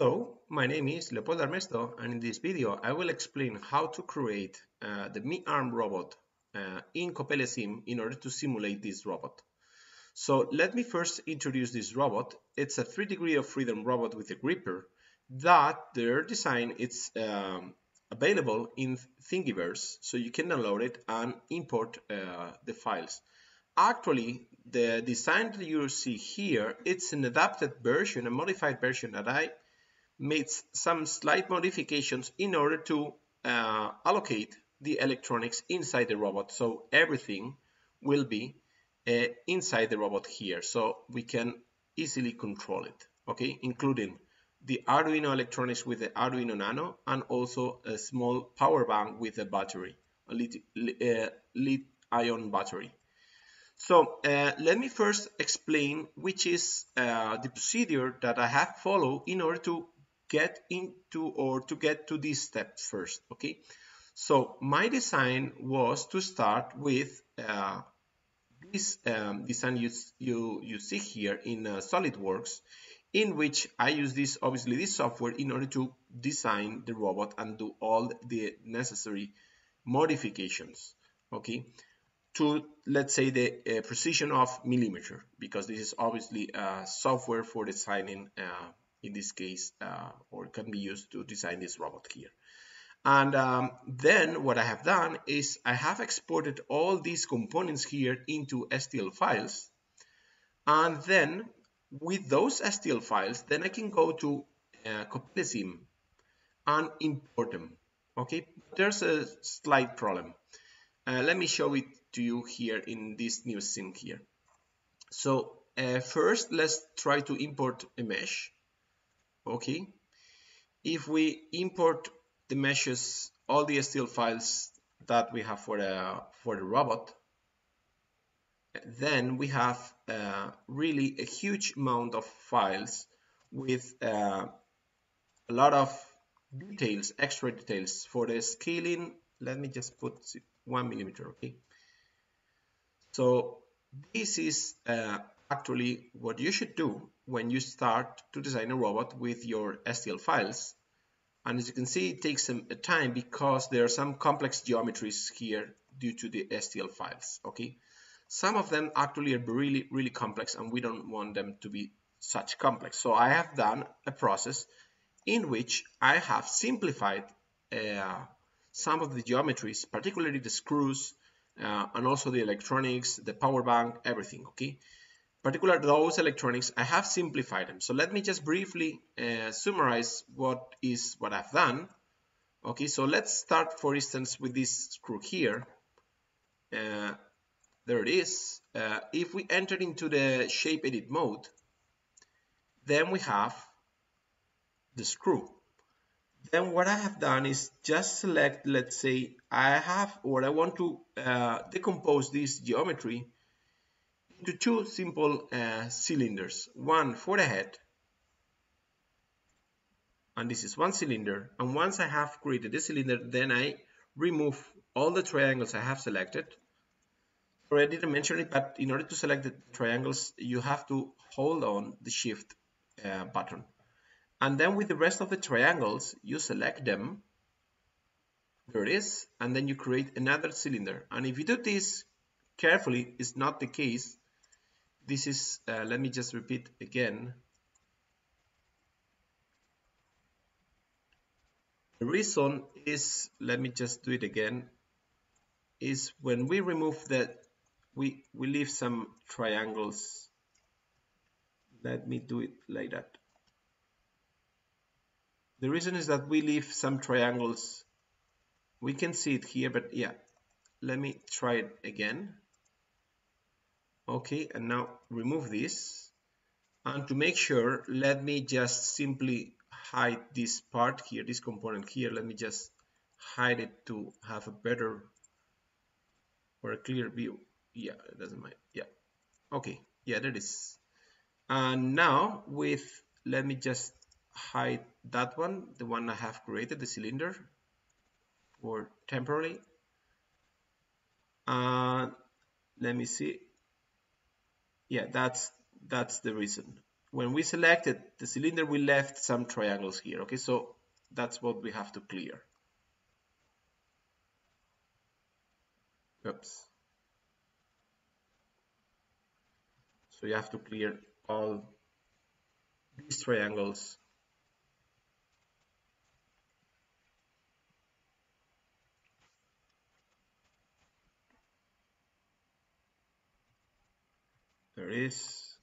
Hello, my name is Leopoldo Armesto and in this video I will explain how to create uh, the meArm robot uh, in CoppeliaSim in order to simulate this robot. So let me first introduce this robot. It's a 3 degree of freedom robot with a gripper that their design is um, available in Thingiverse so you can download it and import uh, the files. Actually, the design that you see here, it's an adapted version, a modified version that I made some slight modifications in order to uh, allocate the electronics inside the robot. So everything will be uh, inside the robot here. So we can easily control it, okay, including the Arduino electronics with the Arduino Nano and also a small power bank with a battery, a lead, uh, ion battery. So uh, let me first explain which is uh, the procedure that I have followed in order to get into or to get to this step first, okay? So my design was to start with uh, this um, design you, you, you see here in uh, SolidWorks in which I use this, obviously this software in order to design the robot and do all the necessary modifications, okay? To, let's say, the uh, precision of millimeter, because this is obviously a software for designing, uh, in this case, uh, or can be used to design this robot here. And um, then what I have done is I have exported all these components here into STL files. And then with those STL files, then I can go to uh, and import them. Okay, there's a slight problem. Uh, let me show it to you here in this new sim here. So uh, first, let's try to import a mesh. Okay, if we import the meshes, all the STL files that we have for the for the robot, then we have uh, really a huge amount of files with uh, a lot of details, extra details for the scaling. Let me just put one millimeter, okay? So this is uh, actually what you should do when you start to design a robot with your STL files. And as you can see, it takes some time because there are some complex geometries here due to the STL files, okay? Some of them actually are really, really complex and we don't want them to be such complex. So I have done a process in which I have simplified uh, some of the geometries, particularly the screws uh, and also the electronics, the power bank, everything, okay? Particularly those electronics, I have simplified them. So let me just briefly uh, summarize what is what I've done. Okay, so let's start, for instance, with this screw here. Uh, there it is. Uh, if we enter into the shape edit mode, then we have the screw. Then what I have done is just select, let's say, I have, or I want to uh, decompose this geometry into two simple uh, cylinders. One for the head, and this is one cylinder. And once I have created the cylinder, then I remove all the triangles I have selected Sorry, I didn't mention it, but in order to select the triangles, you have to hold on the shift uh, button. And then with the rest of the triangles, you select them. There it is. And then you create another cylinder. And if you do this carefully, it's not the case. This is, uh, let me just repeat again. The reason is, let me just do it again, is when we remove that we, we leave some triangles. Let me do it like that. The reason is that we leave some triangles. We can see it here, but yeah, let me try it again. Okay, and now remove this. And to make sure, let me just simply hide this part here, this component here. Let me just hide it to have a better or a clear view. Yeah it doesn't matter yeah. Okay. Yeah it is. And now with let me just hide that one the one I have created the cylinder for temporarily. And let me see yeah that's that's the reason when we selected the cylinder, we left some triangles here. Okay, so that's what we have to clear. Oops. So you have to clear all these triangles there is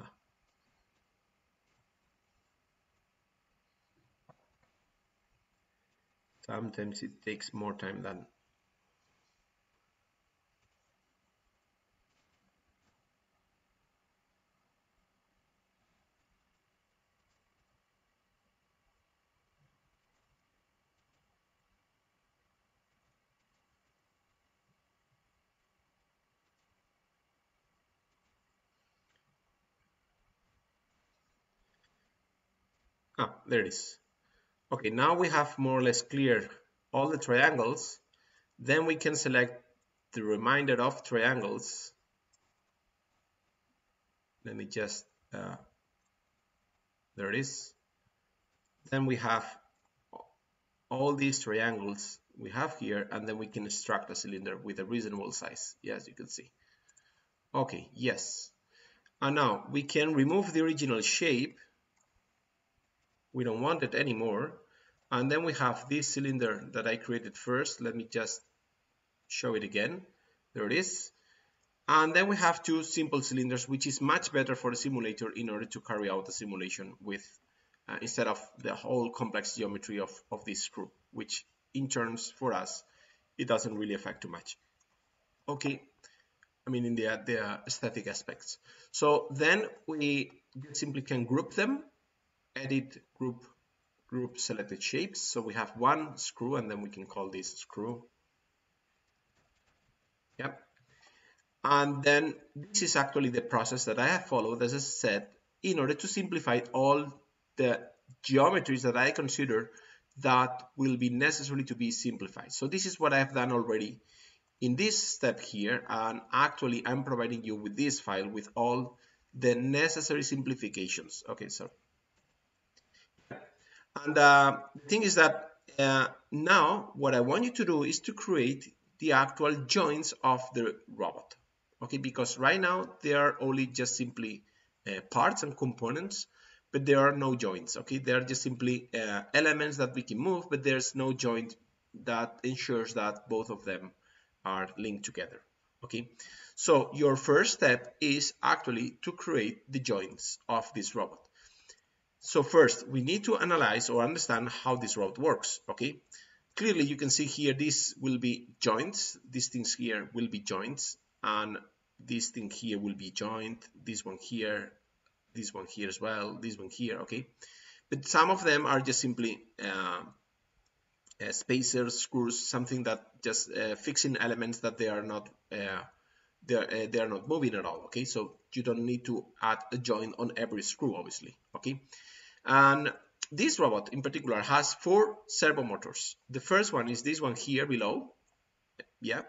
ah. sometimes it takes more time than Ah, there it is. Okay, now we have more or less cleared all the triangles. Then we can select the remainder of triangles. Let me just, uh, there it is. Then we have all these triangles we have here, and then we can extract a cylinder with a reasonable size. Yes, you can see. Okay, yes. And now we can remove the original shape we don't want it anymore. And then we have this cylinder that I created first. Let me just show it again. There it is. And then we have two simple cylinders which is much better for the simulator in order to carry out the simulation with uh, instead of the whole complex geometry of, of this screw which in terms for us it doesn't really affect too much. Okay. I mean in the, the aesthetic aspects. So then we simply can group them edit group group selected shapes. So we have one screw and then we can call this screw. Yep. And then this is actually the process that I have followed, as I said, in order to simplify all the geometries that I consider that will be necessary to be simplified. So this is what I've done already in this step here. And actually, I'm providing you with this file with all the necessary simplifications. Okay, so and uh, the thing is that uh, now what I want you to do is to create the actual joints of the robot. Okay, because right now they are only just simply uh, parts and components, but there are no joints. Okay, they are just simply uh, elements that we can move, but there's no joint that ensures that both of them are linked together. Okay, so your first step is actually to create the joints of this robot. So first, we need to analyze or understand how this route works, okay? Clearly, you can see here, this will be joints. These things here will be joints. And this thing here will be joint. This one here, this one here as well, this one here, okay? But some of them are just simply uh, uh, spacers, screws, something that just uh, fixing elements that they are not uh, uh, they are not moving at all. Okay, so you don't need to add a joint on every screw, obviously. Okay, and this robot in particular has four servo motors. The first one is this one here below. Yeah.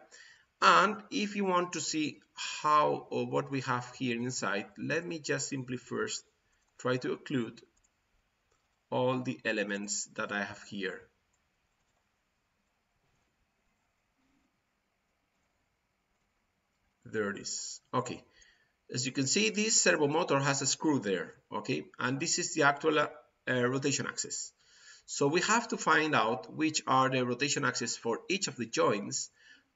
And if you want to see how or what we have here inside, let me just simply first try to occlude all the elements that I have here. There it is. Okay. As you can see, this servo motor has a screw there, okay? And this is the actual uh, rotation axis. So we have to find out which are the rotation axes for each of the joints,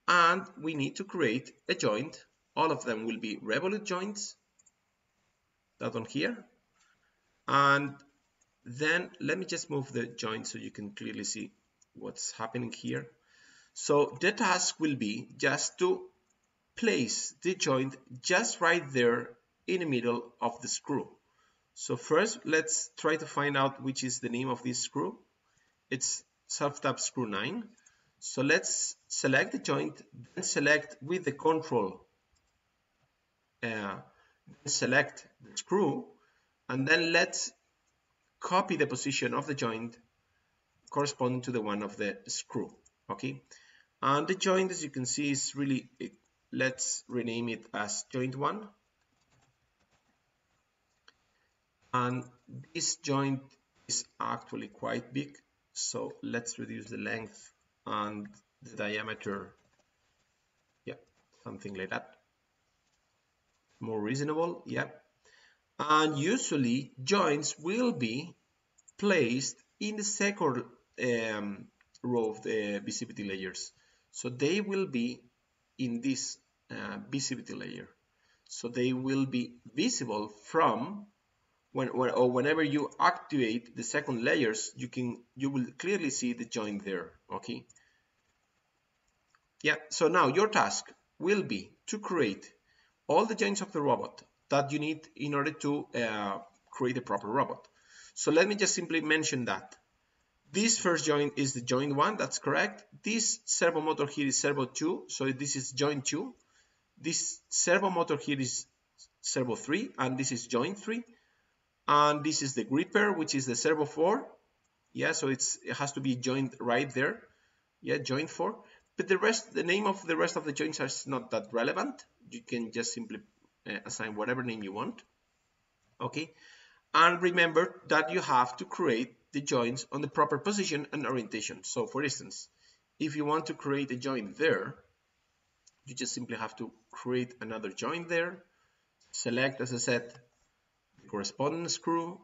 and we need to create a joint. All of them will be revolute joints, that one here. And then let me just move the joint so you can clearly see what's happening here. So the task will be just to place the joint just right there in the middle of the screw. So first, let's try to find out which is the name of this screw. It's self-tap screw 9. So let's select the joint, then select with the control, uh, select the screw, and then let's copy the position of the joint corresponding to the one of the screw. Okay, and the joint, as you can see, is really let's rename it as joint 1 and this joint is actually quite big so let's reduce the length and the diameter. Yeah something like that. More reasonable yeah. And usually joints will be placed in the second um, row of the visibility layers. So they will be in this uh, visibility layer. So they will be visible from when, when, or whenever you activate the second layers you can you will clearly see the joint there okay? Yeah so now your task will be to create all the joints of the robot that you need in order to uh, create a proper robot. So let me just simply mention that this first joint is the joint one that's correct. This servo motor here is servo 2 so this is joint 2 this servo motor here is servo 3 and this is joint 3 and this is the gripper which is the servo 4 yeah so it's it has to be joined right there. Yeah joint 4 but the rest the name of the rest of the joints is not that relevant. You can just simply uh, assign whatever name you want. Okay? And remember that you have to create the joints on the proper position and orientation so for instance if you want to create a joint there you just simply have to create another joint there select as I said the corresponding screw,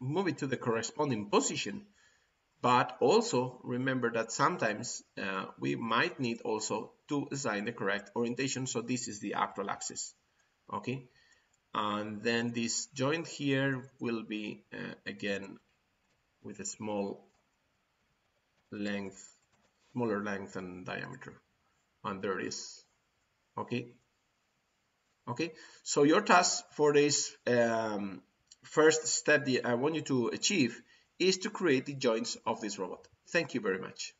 move it to the corresponding position, but also remember that sometimes uh, we might need also to assign the correct orientation. So this is the actual axis, okay? And then this joint here will be uh, again with a small length, smaller length and diameter. And there it is, okay? okay so your task for this um, first step that I want you to achieve is to create the joints of this robot thank you very much